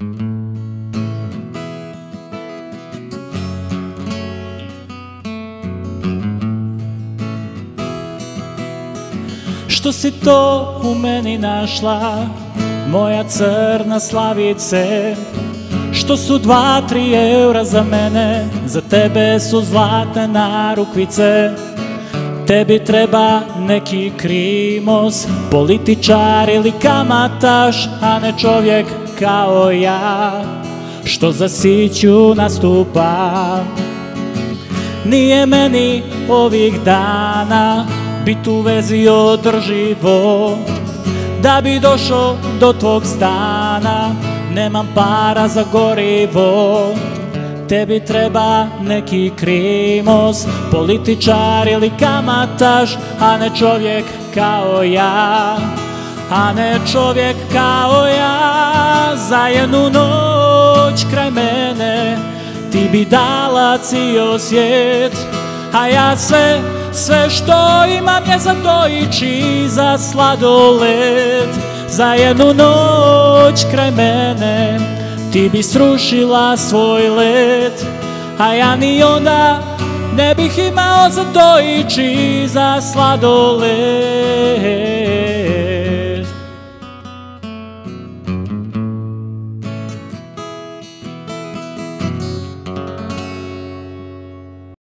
Što si to u meni našla, moja crna slavice? Što su dva, tri eura za mene, za tebe su zlatne narukvice? Tebi treba neki krimos, političar ili kamataš, a ne čovjek kao ja Što za siću nastupa. Nije meni ovih dana bit u vezi održivo. Da bi došao do tvog stana Nemam para za gorivo. Tebi treba neki krimos Političar ili kamataš A ne čovjek kao ja. A ne čovjek kao ja Za jednu noć kraj mene Ti bi dala cijel svijet. A ja sve sve što imam je za to ići za sladoled. Za jednu noć kraj mene Ti bi srušila svoj let. A ja ni onda ne bih imao za to ići za sladoled